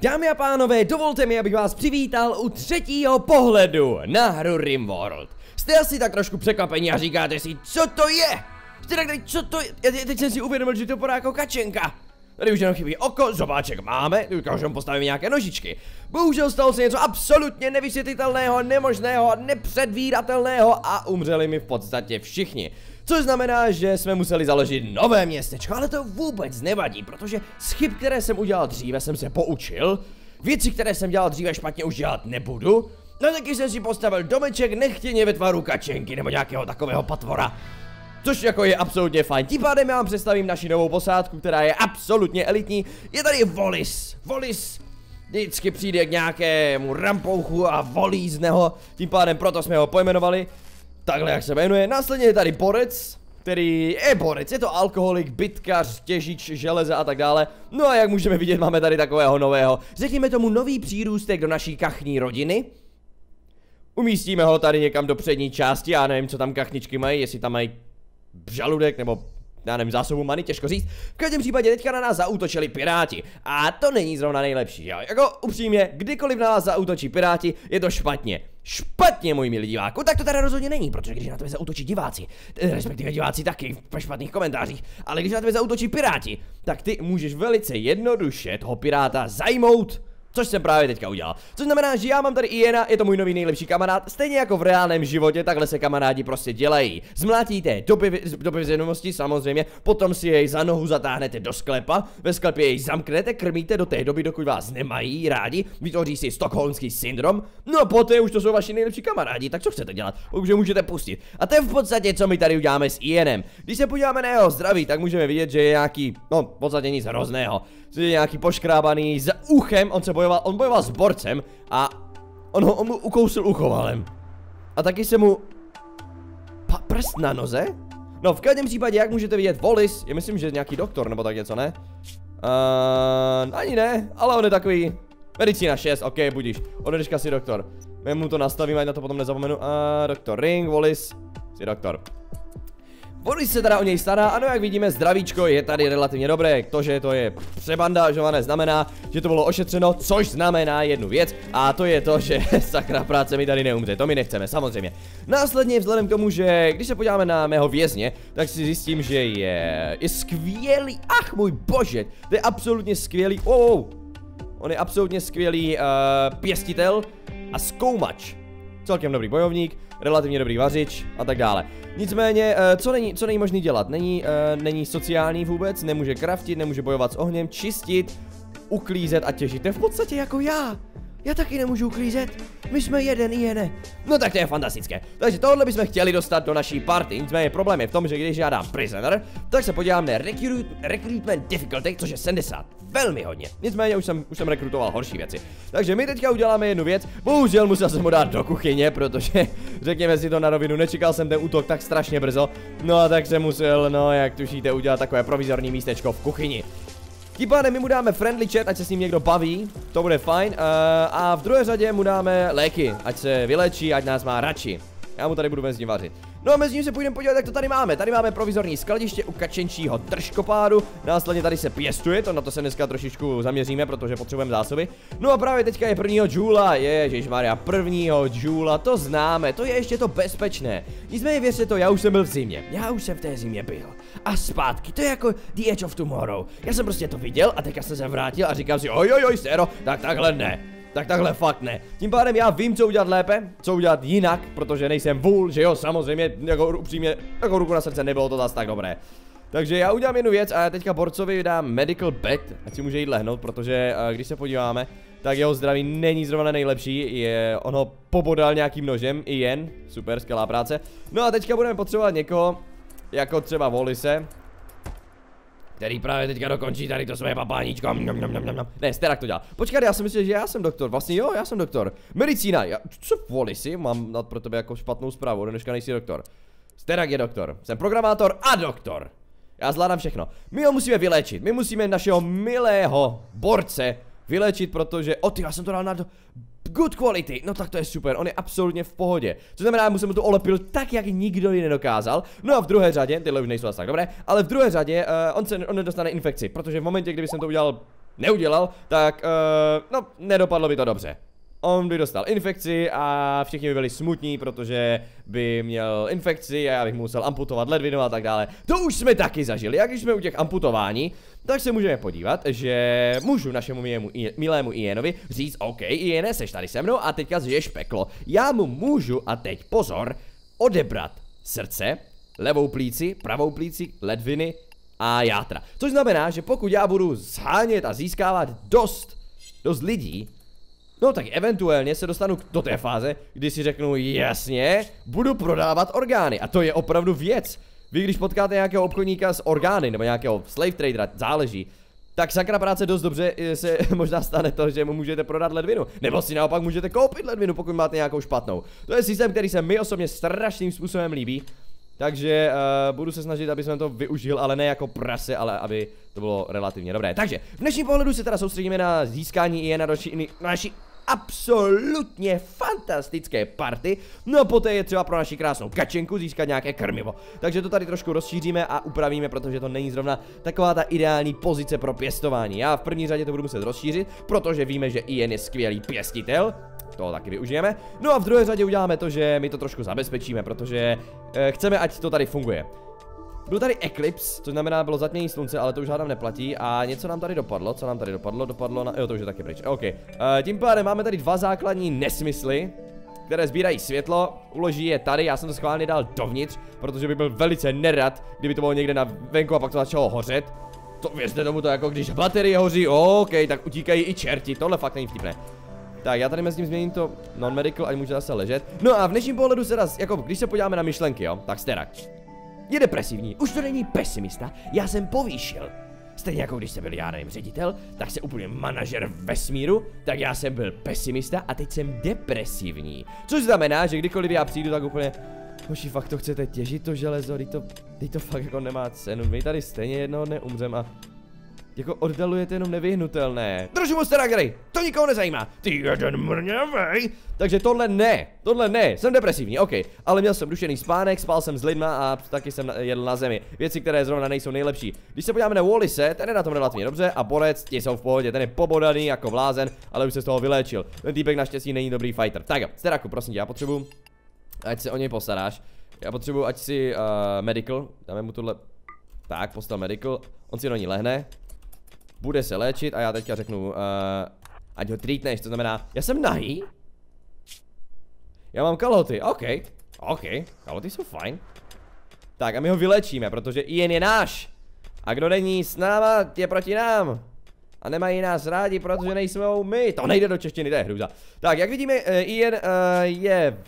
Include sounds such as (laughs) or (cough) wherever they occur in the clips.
Dámy a pánové, dovolte mi, abych vás přivítal u třetího pohledu na hru Rimworld. Jste asi tak trošku překvapení a říkáte si, co to je? Tak tady, co to je? Já teď jsem si uvědomil, že to podá jako kačenka. Tady už jenom chybí oko, zobáček máme, každému postavíme nějaké nožičky. Bohužel stalo se něco absolutně nevysvětlitelného, nemožného, nepředvídatelného a umřeli mi v podstatě všichni. Což znamená, že jsme museli založit nové městečko, ale to vůbec nevadí, protože z chyb, které jsem udělal dříve, jsem se poučil. Věci, které jsem dělal dříve špatně, už dělat nebudu. No taky jsem si postavil domeček nechtěně ve tvaru kačenky nebo nějakého takového patvora. Což jako je absolutně fajn. Tím pádem já vám představím naši novou posádku, která je absolutně elitní. Je tady Volis. Volis vždycky přijde k nějakému rampouchu a volí z něho. Tím pádem proto jsme ho pojmenovali. Takhle jak se jmenuje. Následně je tady Borec, který je borec, je to alkoholik, bitkař, těžič, železa a tak dále. No a jak můžeme vidět, máme tady takového nového, řekněme tomu nový přírůstek do naší kachní rodiny. Umístíme ho tady někam do přední části, já nevím, co tam kachničky mají, jestli tam mají žaludek nebo já nevím, zásobu many, těžko říct. V každém případě teďka na nás zaútočili piráti. A to není zrovna nejlepší, jo. Jako upřímně, kdykoliv na nás zaútočí piráti, je to špatně. Špatně, můj milí diváku, tak to teda rozhodně není, protože když na tebe zaútočí diváci, eh, respektive diváci taky v špatných komentářích, ale když na tebe zaútočí piráti, tak ty můžeš velice jednoduše toho piráta zajmout Což jsem právě teďka udělal. Což znamená, že já mám tady Iena, je to můj nový nejlepší kamarád. Stejně jako v reálném životě, takhle se kamarádi prostě dělají. Zmlátíte do bezvědomosti samozřejmě, potom si jej za nohu zatáhnete do sklepa, ve sklepě jej zamknete, krmíte do té doby, dokud vás nemají rádi, vytvoří si stokholmský syndrom, no a poté už to jsou vaši nejlepší kamarádi, tak co chcete dělat? Už je můžete pustit. A to je v podstatě, co my tady uděláme s Ienem. Když se podíváme na jeho zdraví, tak můžeme vidět, že je nějaký, no, v podstatě nic hrozného. Je nějaký poškrábaný za uchem, on se bojoval, on bojoval s borcem a on ho on mu ukousil uchovalem. A taky se mu pa, prst na noze? No v každém případě, jak můžete vidět, Volis, je myslím, že nějaký doktor nebo tak něco, ne? Uh, ani ne, ale on je takový Medicína 6, ok, budíš. Odečka si doktor. My mu to nastavíme, ať na to potom nezapomenu. Uh, doktor Ring, Volis, si doktor. Vody se teda o něj stará, ano jak vidíme zdravíčko je tady relativně dobré, to, že to je přebandážované znamená, že to bylo ošetřeno, což znamená jednu věc a to je to, že (laughs) sakra práce mi tady neumře, to my nechceme, samozřejmě. Následně vzhledem k tomu, že když se podíváme na mého vězně, tak si zjistím, že je, je skvělý, ach můj bože, to je absolutně skvělý, oh, on je absolutně skvělý uh, pěstitel a zkoumač celkem dobrý bojovník, relativně dobrý vařič a tak dále. Nicméně, eh, co není, co není možný dělat? Není, uh, není sociální vůbec, nemůže kraftit, nemůže bojovat s ohněm, čistit, uklízet a těžit. To je v podstatě jako já. Já taky nemůžu uklízet. My jsme jeden i jene. No tak to je fantastické. Takže tohle bychom chtěli dostat do naší party. Nicméně problém je v tom, že když já dám prisoner, tak se podívám na recruit, recruitment difficulty, což je 70. Velmi hodně. Nicméně už jsem, už jsem rekrutoval horší věci. Takže my teďka uděláme jednu věc. Bohužel musel jsem ho dát do kuchyně, protože (laughs) řekněme si to na rovinu, nečekal jsem ten útok tak strašně brzo. No a tak jsem musel, no jak tušíte, udělat takové provizorní místečko v kuchyni. Tím pádem my mu dáme friendly chat, ať se s ním někdo baví, to bude fajn. Uh, a v druhé řadě mu dáme léky, ať se vylečí, ať nás má radši. Já mu tady budu mezi vařit. No a mezi ním se půjdeme podívat, jak to tady máme. Tady máme provizorní skladiště u kačenčího držkopádu. Následně tady se pěstuje, to na to se dneska trošičku zaměříme, protože potřebujeme zásoby. No a právě teďka je prvního Jula, Maria, prvního Jula, to známe, to je ještě to bezpečné. Nicméně věřte to, já už jsem byl v zimě, já už jsem v té zimě byl. A zpátky, to je jako The Edge of Tomorrow. Já jsem prostě to viděl a teďka jsem se vrátil a říkal si, oj, oj, oj, Sero, tak takhle ne. Tak takhle fakt ne. Tím pádem já vím, co udělat lépe, co udělat jinak, protože nejsem vůl, že jo, samozřejmě, jako upřímně, jako ruku na srdce nebylo to zase tak dobré. Takže já udělám jednu věc a já teďka borcovi dám medical bed, ať si může jít lehnout, protože uh, když se podíváme, tak jeho zdraví není zrovna nejlepší, je, on ho pobodal nějakým nožem, i jen, super, skvělá práce. No a teďka budeme potřebovat někoho, jako třeba Volise, který právě teďka dokončí tady to své papáníčko. Ne, Sterak to dělá. Počkat, já si myslím, že já jsem doktor. Vlastně jo, já jsem doktor. Medicína. Já, co voli si? Mám nad pro tebe jako špatnou zprávu. Dneška nejsi doktor. Sterak je doktor. Jsem programátor a doktor. Já zvládám všechno. My ho musíme vylečit. My musíme našeho milého borce vylečit, protože... O ty, já jsem to dal na to good quality, no tak to je super, on je absolutně v pohodě. Co znamená, já jsem to olepil tak, jak nikdo ji nedokázal. No a v druhé řadě, tyhle už nejsou tak dobré, ale v druhé řadě uh, on se on nedostane infekci, protože v momentě, kdyby jsem to udělal neudělal, tak, uh, no, nedopadlo by to dobře. On by dostal infekci a všichni by byli smutní, protože by měl infekci a já bych musel amputovat ledvinu a tak dále. To už jsme taky zažili, jak když jsme u těch amputování, tak se můžeme podívat, že můžu našemu milému, milému Ienovi říct, OK, Iene, seš tady se mnou a teďka zješ peklo. Já mu můžu, a teď pozor, odebrat srdce, levou plíci, pravou plíci, ledviny a játra. Což znamená, že pokud já budu zhánět a získávat dost, dost lidí, No tak eventuálně se dostanu do té fáze, kdy si řeknu jasně, budu prodávat orgány a to je opravdu věc. Vy když potkáte nějakého obchodníka s orgány nebo nějakého slave tradera, záleží, tak sakra práce dost dobře se (laughs) možná stane to, že mu můžete prodat ledvinu. Nebo si naopak můžete koupit ledvinu, pokud máte nějakou špatnou. To je systém, který se mi osobně strašným způsobem líbí. Takže uh, budu se snažit, aby jsem to využil, ale ne jako prase, ale aby to bylo relativně dobré. Takže v dnešním pohledu se teda soustředíme na získání i na, na naši absolutně fantastické party. No a poté je třeba pro naši krásnou kačenku získat nějaké krmivo. Takže to tady trošku rozšíříme a upravíme, protože to není zrovna taková ta ideální pozice pro pěstování. Já v první řadě to budu muset rozšířit, protože víme, že Ian je skvělý pěstitel, toho taky využijeme. No a v druhé řadě uděláme to, že my to trošku zabezpečíme, protože e, chceme, ať to tady funguje. Byl tady Eclipse, to znamená bylo zatmění slunce, ale to už hádám neplatí a něco nám tady dopadlo, co nám tady dopadlo, dopadlo na, jo to už je taky pryč, ok. Uh, tím pádem máme tady dva základní nesmysly, které sbírají světlo, uloží je tady, já jsem to schválně dal dovnitř, protože by byl velice nerad, kdyby to bylo někde na venku a pak to začalo hořet. To věřte tomu to jako když baterie hoří, ok, tak utíkají i čerti, tohle fakt není vtipné. Tak já tady mezi tím změním to non-medical, ať může zase ležet. No a v dnešním pohledu se raz, jako když se podíváme na myšlenky, jo, tak sterak. Je depresivní, už to není pesimista, já jsem povýšil. Stejně jako když jsem byl, já nevím, ředitel, tak jsem úplně manažer vesmíru, tak já jsem byl pesimista a teď jsem depresivní. Což znamená, že kdykoliv já přijdu, tak úplně, hoši, fakt to chcete těžit to železo, teď to, teď to fakt jako nemá cenu, my tady stejně jednoho neumřem a jako oddalujete jenom nevyhnutelné. Držu mu Staragry, to nikoho nezajímá. Ty jeden mrňavej. Takže tohle ne, tohle ne, jsem depresivní, ok. Ale měl jsem dušený spánek, spal jsem s lidma a taky jsem jedl na zemi. Věci, které zrovna nejsou nejlepší. Když se podíváme na Wallise, ten je na tom relativně dobře a Borec, ti jsou v pohodě, ten je pobodaný jako vlázen, ale už se z toho vyléčil. Ten týpek naštěstí není dobrý fighter. Tak jo, Steraku, prosím tě, já potřebuji, ať se o něj postaráš. Já potřebuji, ať si uh, medical, dáme mu tuhle tak, postel medical, on si do ní lehne, bude se léčit a já teďka řeknu, uh, ať ho treatneš, to znamená, já jsem nahý? Já mám kaloty, ok, ok, kaloty jsou fajn. Tak a my ho vylečíme, protože Ian je náš. A kdo není s náma, je proti nám. A nemají nás rádi, protože nejsme my. To nejde do češtiny, to je hruza. Tak, jak vidíme, uh, Ian uh, je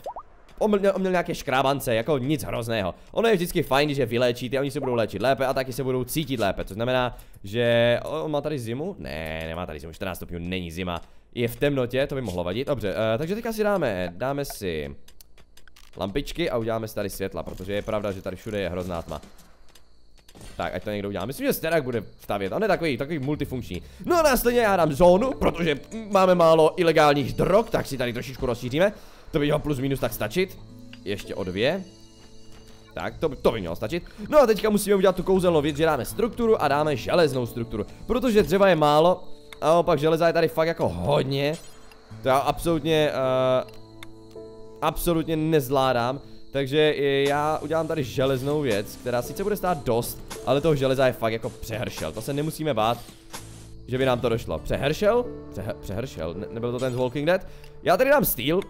on měl, nějaké škrábance, jako nic hrozného. Ono je vždycky fajn, když je vyléčíte oni se budou léčit lépe a taky se budou cítit lépe, což znamená, že on má tady zimu? Ne, nemá tady zimu, 14 stupňů není zima. Je v temnotě, to by mohlo vadit, dobře, uh, takže teďka si dáme, dáme si lampičky a uděláme si tady světla, protože je pravda, že tady všude je hrozná tma. Tak, ať to někdo udělá. Myslím, že Sterak bude vstavět. On je takový, takový multifunkční. No a následně já dám zónu, protože máme málo ilegálních drog, tak si tady trošičku rozšíříme. To by mělo plus minus tak stačit. Ještě o dvě. Tak, to, to by mělo stačit. No a teďka musíme udělat tu kouzelnou věc, že dáme strukturu a dáme železnou strukturu. Protože dřeva je málo a opak železa je tady fakt jako hodně. To já absolutně, uh, absolutně nezvládám. Takže já udělám tady železnou věc, která sice bude stát dost, ale toho železa je fakt jako přehršel. To se nemusíme bát, že by nám to došlo. Přehršel? Přehe přehršel, ne nebyl to ten z Walking Dead? Já tady dám steel,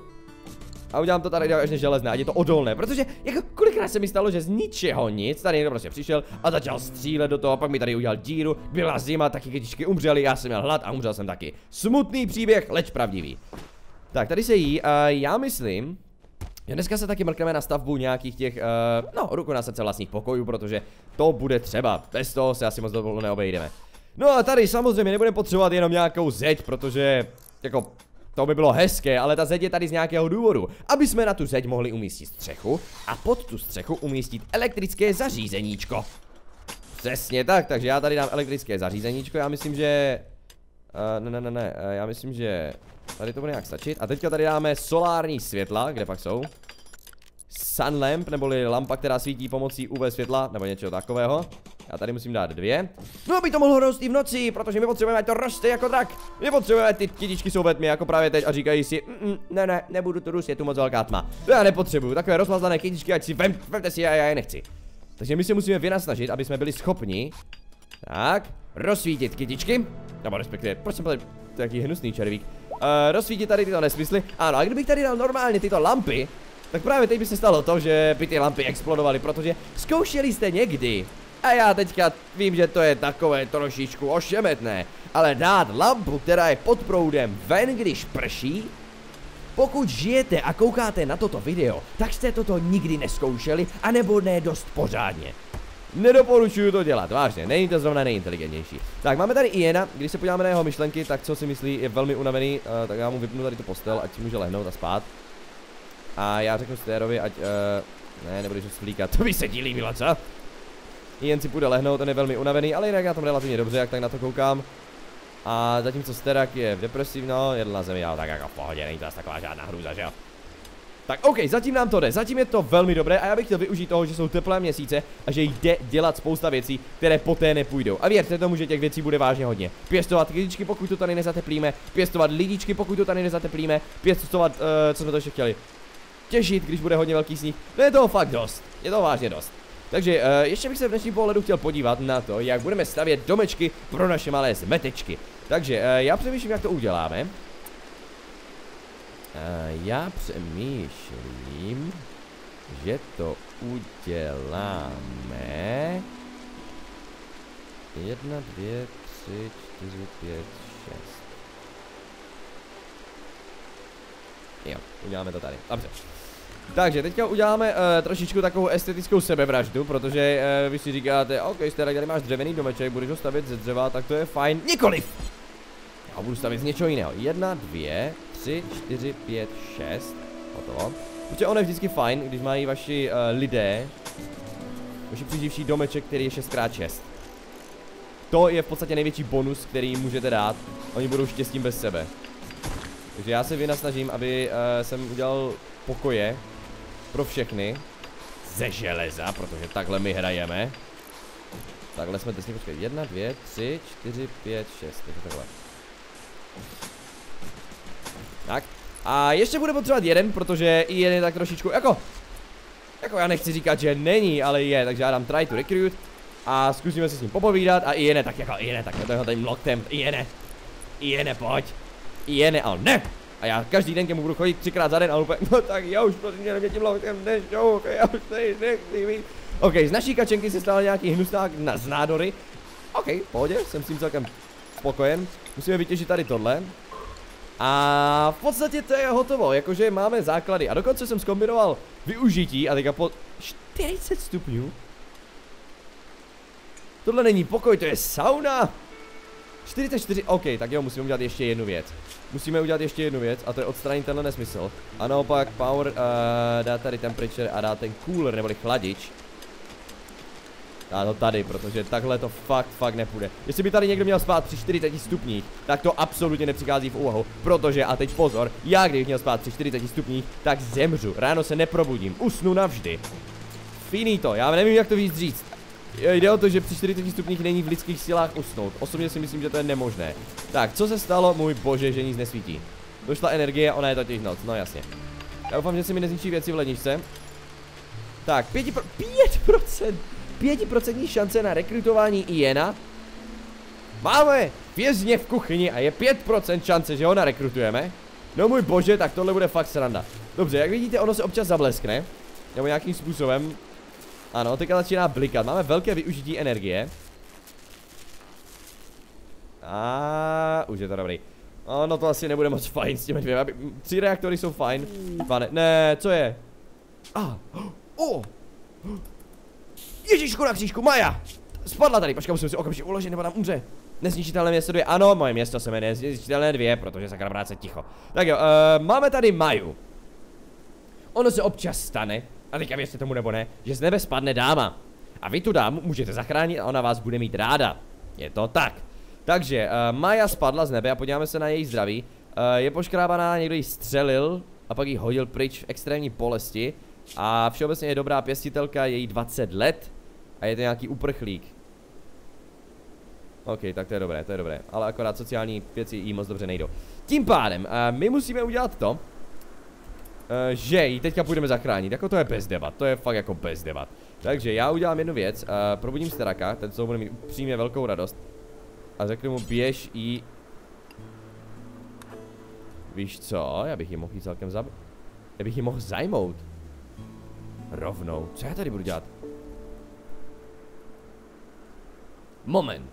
a udělám to tady až železné, ať je to odolné, protože jako kolikrát se mi stalo, že z ničeho nic, tady někdo prostě přišel a začal střílet do toho, pak mi tady udělal díru, byla zima, taky kytičky umřeli, já jsem měl hlad a umřel jsem taky. Smutný příběh, leč pravdivý. Tak, tady se jí a já myslím, dneska se taky mrkneme na stavbu nějakých těch, uh, no, ruku na srdce vlastních pokojů, protože to bude třeba, bez toho se asi moc dovolno neobejdeme. No a tady samozřejmě nebudeme potřebovat jenom nějakou zeď, protože jako to by bylo hezké, ale ta zeď je tady z nějakého důvodu. Aby jsme na tu zeď mohli umístit střechu a pod tu střechu umístit elektrické zařízeníčko. Přesně tak, takže já tady dám elektrické zařízeníčko, já myslím, že... Uh, ne, ne, ne, ne, uh, já myslím, že tady to bude nějak stačit. A teďka tady dáme solární světla, kde pak jsou? Sun lamp, neboli lampa, která svítí pomocí UV světla, nebo něčeho takového. Já tady musím dát dvě. No aby to mohlo růst i v noci, protože my potřebujeme, ať to roste jako drak. My potřebujeme, ty kytičky jsou ve tmě jako právě teď a říkají si, mm, mm, ne, ne, nebudu to růst, je tu moc velká tma. To já nepotřebuju, takové rozmazlené kytičky, ať si vem, vemte si, já, já je nechci. Takže my si musíme vynasnažit, aby jsme byli schopni, tak, rozsvítit kytičky, nebo respektive, proč jsem byl taký hnusný červík, rozsvítit tady tyto nesmysly. Ano, a kdybych tady dal normálně tyto lampy, tak právě teď by se stalo to, že by ty lampy explodovaly, protože zkoušeli jste někdy. A já teďka vím, že to je takové trošičku ošemetné, ale dát lampu, která je pod proudem ven, když prší, pokud žijete a koukáte na toto video, tak jste toto nikdy neskoušeli, anebo ne dost pořádně. Nedoporučuju to dělat, vážně, není to zrovna nejinteligentnější. Tak, máme tady Iena, když se podíváme na jeho myšlenky, tak co si myslí, je velmi unavený, uh, tak já mu vypnu tady tu postel, ať si může lehnout a spát. A já řeknu Stérovi, ať, uh, ne, nebudeš svlíkat, (laughs) to by se dílí, milo, co? Jen si půjde lehnout, ten je velmi unavený, ale jinak já tam relativně dobře, jak tak na to koukám. A zatímco Sterak je v depresivno, no, jedl na zemi, ale tak jako v pohodě, není to taková žádná hrůza, že jo? Tak OK, zatím nám to jde, zatím je to velmi dobré a já bych chtěl využít toho, že jsou teplé měsíce a že jde dělat spousta věcí, které poté nepůjdou. A věřte tomu, že těch věcí bude vážně hodně. Pěstovat kytičky, pokud to tady nezateplíme, pěstovat lidičky, pokud to tady nezateplíme, pěstovat, uh, co jsme to ještě chtěli, těžit, když bude hodně velký sníh. To je toho fakt dost, je to vážně dost. Takže uh, ještě bych se v dnešním pohledu chtěl podívat na to, jak budeme stavět domečky pro naše malé zmetečky. Takže uh, já přemýšlím, jak to uděláme. Uh, já přemýšlím, že to uděláme. Jedna, dvě, tři, čtyři, pět, šest. Jo, uděláme to tady. Dobře. Takže teďka uděláme uh, trošičku takovou estetickou sebevraždu, protože uh, vy si říkáte, OK, Stera, tady máš dřevěný domeček, budeš ho stavět ze dřeva, tak to je fajn. Nikoliv! Já budu stavět z něčeho jiného. Jedna, dvě, tři, čtyři, pět, šest. Hotovo. Protože ono je vždycky fajn, když mají vaši uh, lidé, vaši přeživší domeček, který je 6x6. To je v podstatě největší bonus, který jim můžete dát. Oni budou štěstím bez sebe. Takže já se vynasnažím, aby uh, jsem udělal pokoje, pro všechny. Ze železa, protože takhle my hrajeme. Takhle jsme teď počkej. Jedna, dvě, tři, čtyři, pět, šest. To takhle. Tak. A ještě bude potřebovat jeden, protože i jeden je tak trošičku, jako... Jako já nechci říkat, že není, ale je, takže já dám try to recruit. A zkusíme si s ním popovídat a i jene, tak jako i jene, tak to tady loktem, i jene. I jene, pojď. I jene, ale ne, a já každý den k němu budu chodit třikrát za den a úplně, (laughs) no tak já už prosím mě tím loukem nešou, já už tady nechci víc. OK, z naší kačenky se stal nějaký hnusták na, z nádory. OK, pohodě, jsem s tím celkem spokojen. Musíme vytěžit tady tohle. A v podstatě to je hotovo, jakože máme základy. A dokonce jsem zkombinoval využití a teďka po 40 stupňů. Tohle není pokoj, to je sauna. 44, OK, tak jo, musíme udělat ještě jednu věc. Musíme udělat ještě jednu věc a to je odstranit tenhle nesmysl. A naopak power uh, dá tady temperature a dá ten cooler neboli chladič. To tady, protože takhle to fakt, fakt nepůjde. Jestli by tady někdo měl spát při 40 stupních, tak to absolutně nepřichází v úvahu. Protože, a teď pozor, já kdybych měl spát při 40 stupních, tak zemřu. Ráno se neprobudím, usnu navždy. Finito, já nevím, jak to víc říct. Jde o to, že při 40 stupních není v lidských silách usnout. Osobně si myslím, že to je nemožné. Tak, co se stalo? Můj bože, že nic nesvítí. Došla energie, ona je totiž noc, no jasně. Já doufám, že se mi nezničí věci v ledničce. Tak, 5%, 5%, 5% šance na rekrutování Iena. Máme vězně v kuchyni a je 5% šance, že ho narekrutujeme. No můj bože, tak tohle bude fakt sranda. Dobře, jak vidíte, ono se občas zableskne. Nebo nějakým způsobem. Ano, teďka začíná blikat. Máme velké využití energie. A už je to dobrý. No to asi nebude moc fajn s těmi dvěma. Tři reaktory jsou fajn. Dva ne. Ne, co je? A. Ah. Oh. Ježíšku na křížku, Maja! Spadla tady, počkej, musím si okamžitě uložit, nebo tam umře. Nezničitelné město dvě, ano, moje město se jmenuje Nezničitelné dvě, protože sakra se ticho. Tak jo, uh, máme tady Maju. Ono se občas stane, a teďka věřte tomu nebo ne, že z nebe spadne dáma. A vy tu dámu můžete zachránit a ona vás bude mít ráda. Je to tak. Takže, uh, Maja spadla z nebe a podíváme se na její zdraví. Uh, je poškrábaná, někdo ji střelil a pak ji hodil pryč v extrémní bolesti. A všeobecně je dobrá pěstitelka, její 20 let a je to nějaký uprchlík. OK, tak to je dobré, to je dobré. Ale akorát sociální věci jí moc dobře nejdou. Tím pádem, uh, my musíme udělat to, uh, že ji teďka půjdeme zachránit. Jako to je bez debat, to je fakt jako bez debat. Takže já udělám jednu věc, uh, probudím Steraka, ten co bude mít upřímně velkou radost. A řeknu mu běž jí... Víš co, já bych ji mohl jít celkem zab... Já bych ji mohl zajmout. Rovnou. Co já tady budu dělat? Moment.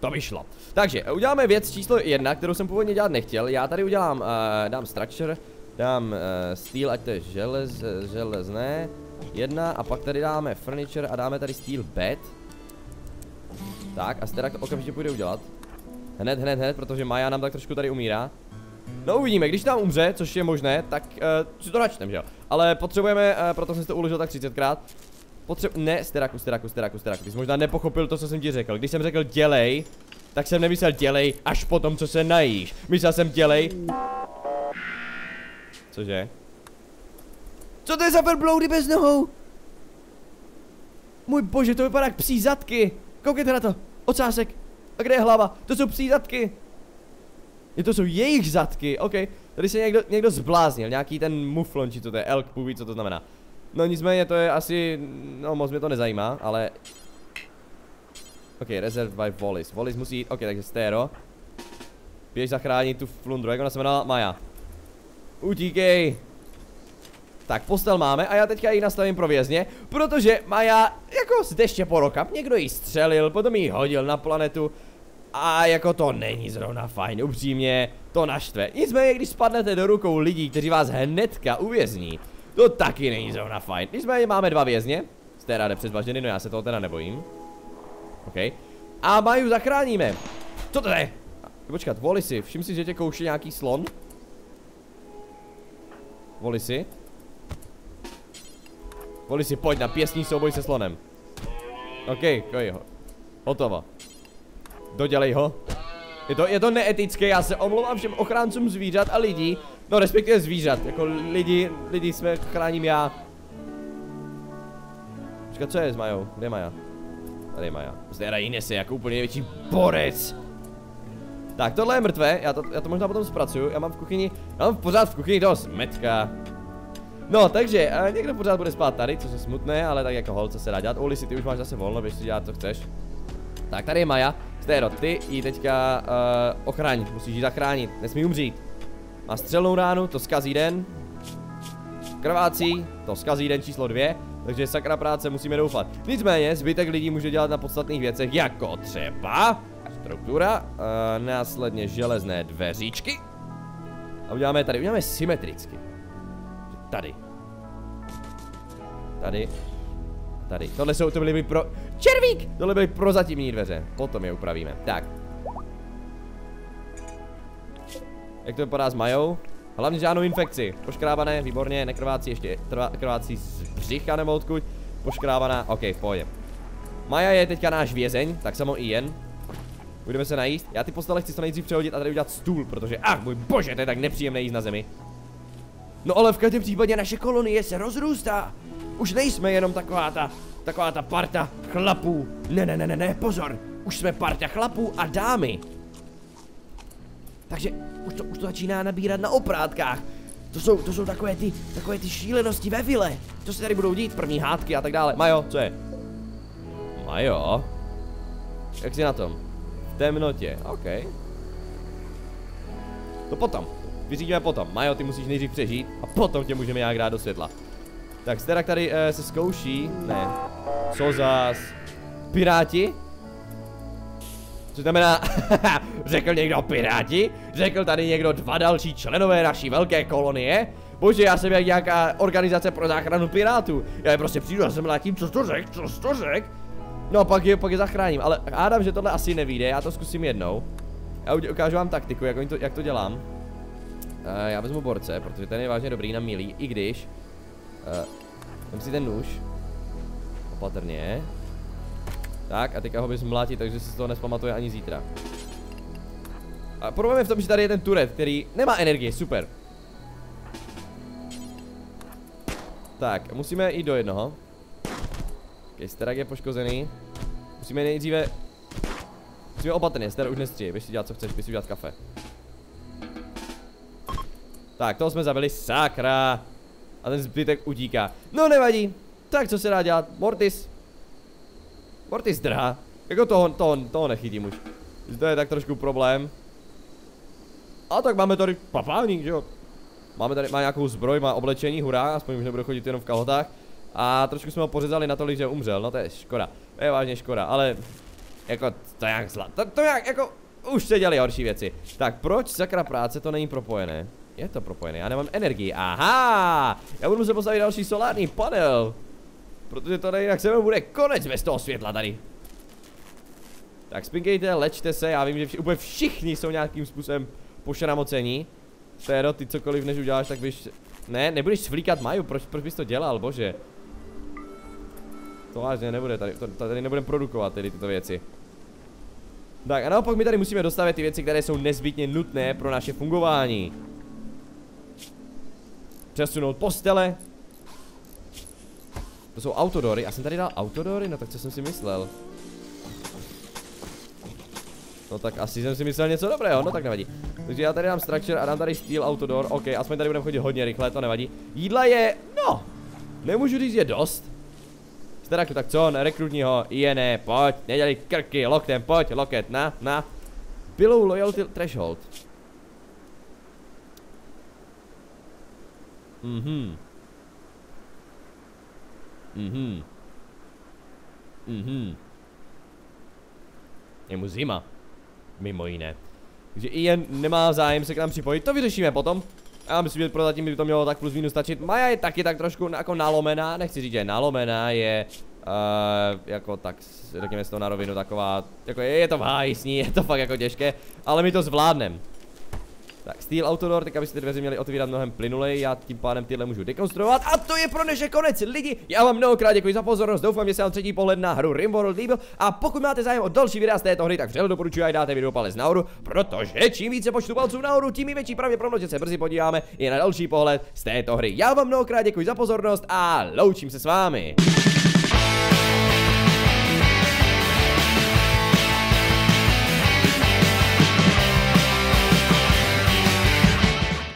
To by šlo. Takže, uděláme věc číslo jedna, kterou jsem původně dělat nechtěl. Já tady udělám, uh, dám structure, dám uh, steel, ať to je želez, železné. Jedna a pak tady dáme furniture a dáme tady steel bed. Tak a teda okamžitě půjde udělat. Hned, hned, hned, protože Maja nám tak trošku tady umírá. No uvidíme, když tam umře, což je možné, tak uh, si to načtem, že jo. Ale potřebujeme, uh, proto jsem si to uložil tak 30krát. Potřeb... Ne, steraku, steraku, steraku, steraku. Ty jsi možná nepochopil to, co jsem ti řekl. Když jsem řekl dělej, tak jsem nemyslel dělej až po tom, co se najíš. Myslel jsem dělej. Cože? Co to je za verbloudy bez nohou? Můj bože, to vypadá jak psí zadky. Koukejte na to. Ocásek. A kde je hlava? To jsou psí zadky. Je to jsou jejich zadky, ok. Tady se někdo, někdo zbláznil, nějaký ten muflon, či to, to je elk, půví, co to znamená. No nicméně to je asi, no moc mě to nezajímá, ale... Ok, reserved by Wallis. Wallis musí jít, ok, takže Stero. Běž zachránit tu flundru, jak ona se jmenovala? Maja. Utíkej. Tak, postel máme a já teďka ji nastavím pro vězně, protože Maja jako z deště po rokap, někdo ji střelil, potom ji hodil na planetu a jako to není zrovna fajn, upřímně, to naštve. Nicméně, když spadnete do rukou lidí, kteří vás hnedka uvězní, to taky není zrovna fajn. Nicméně máme dva vězně, jste ráde předvažený, no já se toho teda nebojím. OK. A Maju zachráníme. Co to je? Počkat, voli si, všim si, že tě kouše nějaký slon. Voli si. Voli si, pojď na pěstní souboj se slonem. OK, ho. Hotovo. Dodělej ho. Je to, je to neetické, já se omlouvám všem ochráncům zvířat a lidí. No respektive zvířat, jako lidi, lidi jsme chráním já. Počkat, co je s Majou? Kde je Maja? Tady je Maja. Zde je se jako úplně největší borec. Tak, tohle je mrtvé, já to, já to možná potom zpracuju, já mám v kuchyni, já mám pořád v kuchyni dost metka. No, takže, někdo pořád bude spát tady, což je smutné, ale tak jako holce se dá dělat. Uli si ty už máš zase volno, běž si dělat, co chceš. Tak, tady je Maja. Stéro, ty ji teďka uh, ochránit, musíš ji zachránit, nesmí umřít. Má střelnou ránu, to zkazí den. Krvácí, to zkazí den číslo dvě. Takže sakra práce musíme doufat. Nicméně, zbytek lidí může dělat na podstatných věcech, jako třeba struktura, uh, následně železné dveříčky. A uděláme tady, uděláme symetricky. Tady. Tady. Tady. Tohle jsou, to byly by pro... Červík! Tohle byly prozatímní dveře. Potom je upravíme. Tak. Jak to vypadá s Majou? Hlavně žádnou infekci. Poškrábané, výborně, nekrvácí, ještě trvá, krvácí z břicha nebo odkud. Poškrábaná, ok, v pohodě. Maja je teďka náš vězeň, tak samo i jen. Budeme se najíst. Já ty postele chci to nejdřív přehodit a tady udělat stůl, protože, ach můj bože, to je tak nepříjemné jíst na zemi. No ale v každém případě naše kolonie se rozrůstá. Už nejsme jenom taková ta, taková ta parta chlapů. Ne, ne, ne, ne, ne, pozor. Už jsme parta chlapů a dámy. Takže už to, už to začíná nabírat na oprátkách. To jsou, to jsou takové ty, takové ty šílenosti ve vile. Co se tady budou dít, první hádky a tak dále. Majo, co je? Majo? Jak jsi na tom? V temnotě, OK. To potom. Vyřídíme potom. Majo, ty musíš nejdřív přežít a potom tě můžeme nějak dát do světla. Tak Sterak tady uh, se zkouší. Ne. Co zas? Piráti? Co znamená, (laughs) řekl někdo piráti? Řekl tady někdo dva další členové naší velké kolonie? Bože, já jsem jak nějaká organizace pro záchranu pirátů. Já je prostě přijdu a jsem tím, co to řek, co to řek? No, pak je, pak je zachráním, ale hádám, že tohle asi nevíde, já to zkusím jednou. Já ukážu vám taktiku, jak, to, jak to dělám. Uh, já vezmu borce, protože ten je vážně dobrý na milý, i když... Uh, si ten nůž. Opatrně. Tak a teďka ho bys mlátit, takže se z toho nespamatuje ani zítra. A problém je v tom, že tady je ten turet, který nemá energii, super. Tak, musíme jít do jednoho. Okay, Sterak je poškozený. Musíme nejdříve... Musíme opatrně, Sterak už nestříje, běž si dělat co chceš, běž si dělat kafe. Tak, toho jsme zabili, sakra. A ten zbytek utíká. No nevadí. Tak co se dá dělat? Mortis. Mortis drhá. Jako toho, toho, toho nechytím už. To je tak trošku problém. A tak máme tady papávník, že jo? Máme tady, má nějakou zbroj, má oblečení, hurá, aspoň už nebude chodit jenom v kalhotách. A trošku jsme ho pořezali natolik, že umřel, no to je škoda. To je vážně škoda, ale jako to jak zla, to, to jak, jako už se dělali horší věci. Tak proč sakra práce to není propojené? Je to propojené, já nemám energii, aha! Já budu muset postavit další solární panel. Protože to jinak se bude konec bez toho světla tady. Tak spinkejte, lečte se, já vím, že vši, úplně všichni jsou nějakým způsobem pošramocení. Féro, ty cokoliv než uděláš, tak bys... Ne, nebudeš svlíkat Maju, proč, proč bys to dělal, bože. To vážně nebude tady, to, tady nebudeme produkovat tedy tyto věci. Tak a naopak my tady musíme dostavit ty věci, které jsou nezbytně nutné pro naše fungování. Přesunout postele. To jsou autodory, já jsem tady dal autodory, no tak co jsem si myslel. No tak asi jsem si myslel něco dobrého, no tak nevadí. Takže já tady dám structure a dám tady steel outdoor, ok, aspoň tady budeme chodit hodně rychle, to nevadí. Jídla je, no, nemůžu říct je dost. Teda tak co, rekrutní ho, INE, pojď, nedělej krky, loktem, pojď, loket, na, na. Pillow loyalty threshold. Mhm. Mhm. Mhm. Je mu zima. Mimo jiné. Takže i jen nemá zájem se k nám připojit, to vyřešíme potom. Já myslím, že prozatím by to mělo tak plus minus stačit. Maja je taky tak trošku jako nalomená, nechci říct, že je nalomená, je uh, jako tak, řekněme si to na rovinu, taková, jako je, je to v s ní, je to fakt jako těžké, ale my to zvládneme. Tak, Steel Outdoor, tak aby si ty dveře měly otvírat mnohem plynulej, já tím pádem tyhle můžu dekonstruovat a to je pro dnešek konec, lidi, já vám mnohokrát děkuji za pozornost, doufám, že se vám třetí pohled na hru Rimworld líbil a pokud máte zájem o další videa z této hry, tak vřele doporučuji, ať dáte video palec nahoru, protože čím více počtu palců nahoru, tím větší pravděpodobnost, že se brzy podíváme i na další pohled z této hry. Já vám mnohokrát děkuji za pozornost a loučím se s vámi.